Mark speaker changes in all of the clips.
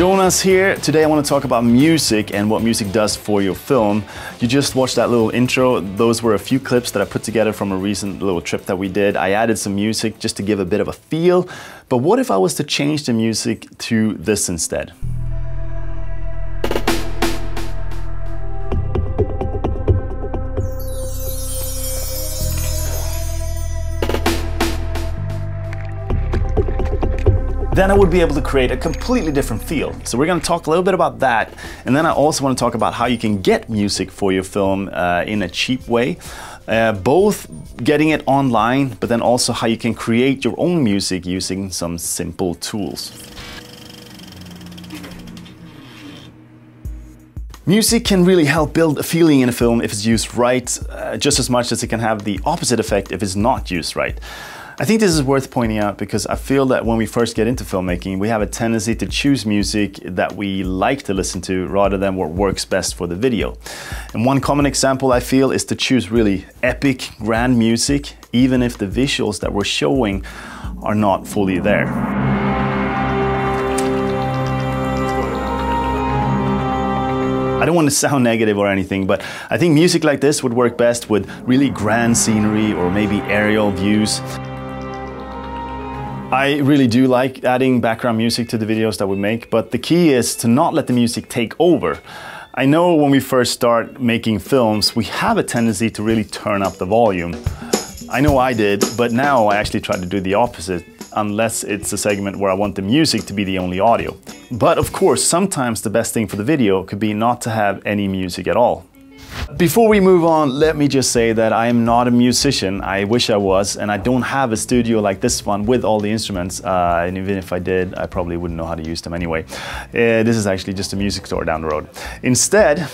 Speaker 1: Jonas here. Today I want to talk about music and what music does for your film. You just watched that little intro. Those were a few clips that I put together from a recent little trip that we did. I added some music just to give a bit of a feel. But what if I was to change the music to this instead? Then I would be able to create a completely different feel. So we're gonna talk a little bit about that. And then I also wanna talk about how you can get music for your film uh, in a cheap way. Uh, both getting it online, but then also how you can create your own music using some simple tools. Music can really help build a feeling in a film if it's used right, uh, just as much as it can have the opposite effect if it's not used right. I think this is worth pointing out because I feel that when we first get into filmmaking, we have a tendency to choose music that we like to listen to rather than what works best for the video. And one common example I feel is to choose really epic, grand music, even if the visuals that we're showing are not fully there. I don't want to sound negative or anything, but I think music like this would work best with really grand scenery or maybe aerial views. I really do like adding background music to the videos that we make, but the key is to not let the music take over. I know when we first start making films, we have a tendency to really turn up the volume. I know I did, but now I actually try to do the opposite, unless it's a segment where I want the music to be the only audio. But of course, sometimes the best thing for the video could be not to have any music at all. Before we move on, let me just say that I am not a musician. I wish I was, and I don't have a studio like this one with all the instruments. Uh, and even if I did, I probably wouldn't know how to use them anyway. Uh, this is actually just a music store down the road. Instead,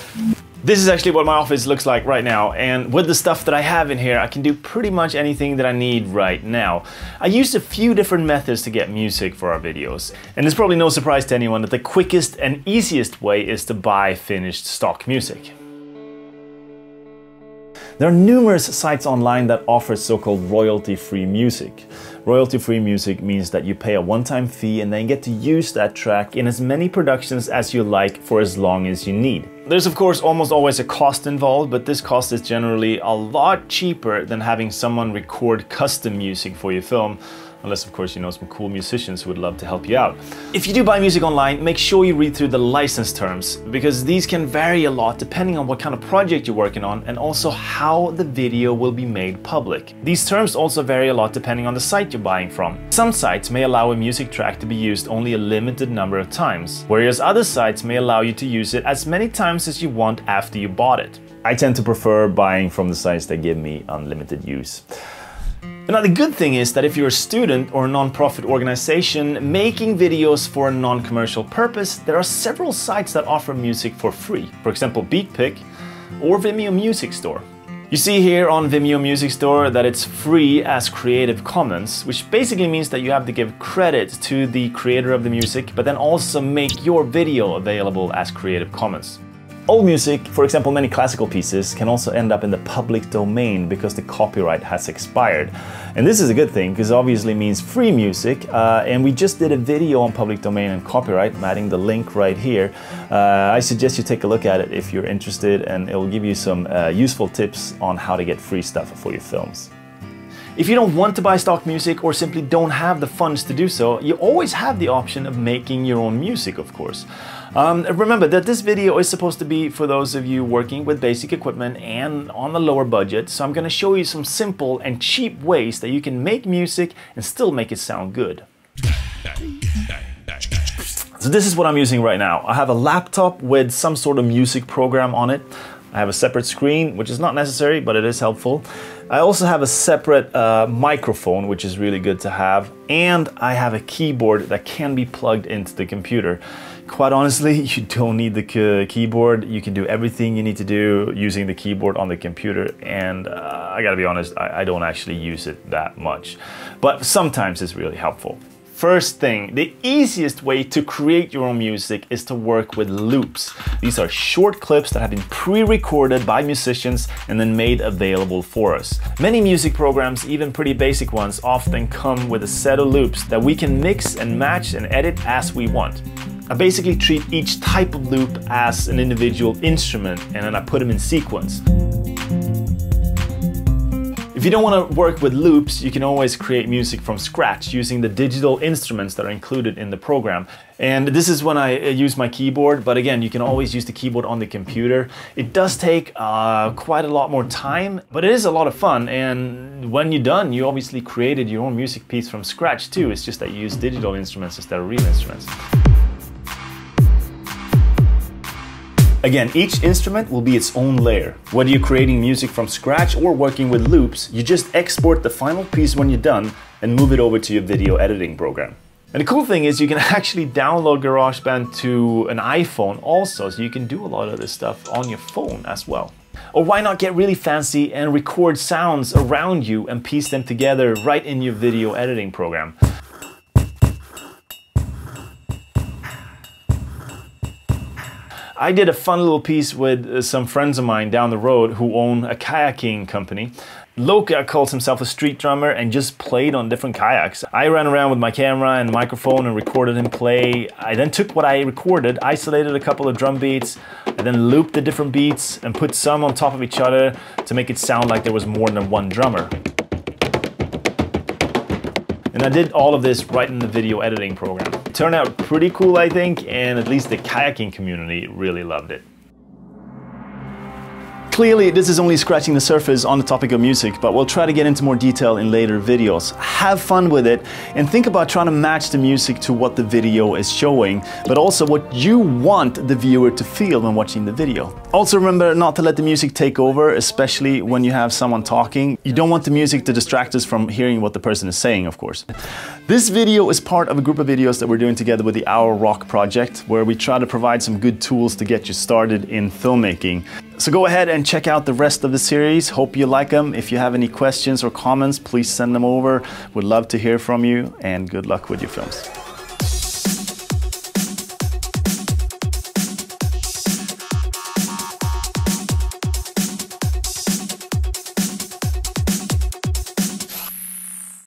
Speaker 1: this is actually what my office looks like right now, and with the stuff that I have in here, I can do pretty much anything that I need right now. I used a few different methods to get music for our videos, and it's probably no surprise to anyone that the quickest and easiest way is to buy finished stock music. There are numerous sites online that offer so-called royalty-free music. Royalty-free music means that you pay a one-time fee and then get to use that track in as many productions as you like for as long as you need. There's of course almost always a cost involved, but this cost is generally a lot cheaper than having someone record custom music for your film unless of course you know some cool musicians who would love to help you out. If you do buy music online, make sure you read through the license terms, because these can vary a lot depending on what kind of project you're working on and also how the video will be made public. These terms also vary a lot depending on the site you're buying from. Some sites may allow a music track to be used only a limited number of times, whereas other sites may allow you to use it as many times as you want after you bought it. I tend to prefer buying from the sites that give me unlimited use. Now the good thing is that if you're a student or a non-profit organization making videos for a non-commercial purpose, there are several sites that offer music for free. For example, BeatPick or Vimeo Music Store. You see here on Vimeo Music Store that it's free as Creative Commons, which basically means that you have to give credit to the creator of the music, but then also make your video available as Creative Commons. Old music, for example many classical pieces, can also end up in the public domain because the copyright has expired. And this is a good thing because obviously means free music uh, and we just did a video on public domain and copyright, I'm adding the link right here. Uh, I suggest you take a look at it if you're interested and it will give you some uh, useful tips on how to get free stuff for your films. If you don't want to buy stock music or simply don't have the funds to do so, you always have the option of making your own music, of course. Um, remember that this video is supposed to be for those of you working with basic equipment and on the lower budget, so I'm going to show you some simple and cheap ways that you can make music and still make it sound good. So this is what I'm using right now. I have a laptop with some sort of music program on it. I have a separate screen, which is not necessary, but it is helpful. I also have a separate uh, microphone, which is really good to have. And I have a keyboard that can be plugged into the computer. Quite honestly, you don't need the keyboard. You can do everything you need to do using the keyboard on the computer. And uh, I gotta be honest, I, I don't actually use it that much. But sometimes it's really helpful. First thing, the easiest way to create your own music is to work with loops. These are short clips that have been pre-recorded by musicians and then made available for us. Many music programs, even pretty basic ones, often come with a set of loops that we can mix and match and edit as we want. I basically treat each type of loop as an individual instrument and then I put them in sequence. If you don't want to work with loops, you can always create music from scratch using the digital instruments that are included in the program. And this is when I uh, use my keyboard, but again, you can always use the keyboard on the computer. It does take uh, quite a lot more time, but it is a lot of fun. And when you're done, you obviously created your own music piece from scratch too. It's just that you use digital instruments instead of real instruments. Again, each instrument will be its own layer. Whether you're creating music from scratch or working with loops, you just export the final piece when you're done and move it over to your video editing program. And the cool thing is you can actually download GarageBand to an iPhone also, so you can do a lot of this stuff on your phone as well. Or why not get really fancy and record sounds around you and piece them together right in your video editing program. I did a fun little piece with uh, some friends of mine down the road who own a kayaking company. Loka calls himself a street drummer and just played on different kayaks. I ran around with my camera and microphone and recorded him play. I then took what I recorded, isolated a couple of drum beats, and then looped the different beats and put some on top of each other to make it sound like there was more than one drummer. And I did all of this right in the video editing program It turned out pretty cool, I think, and at least the kayaking community really loved it. Clearly, this is only scratching the surface on the topic of music, but we'll try to get into more detail in later videos. Have fun with it and think about trying to match the music to what the video is showing, but also what you want the viewer to feel when watching the video. Also remember not to let the music take over, especially when you have someone talking. You don't want the music to distract us from hearing what the person is saying, of course. This video is part of a group of videos that we're doing together with the Our Rock project, where we try to provide some good tools to get you started in filmmaking. So go ahead and check out the rest of the series. Hope you like them. If you have any questions or comments, please send them over. Would love to hear from you and good luck with your films.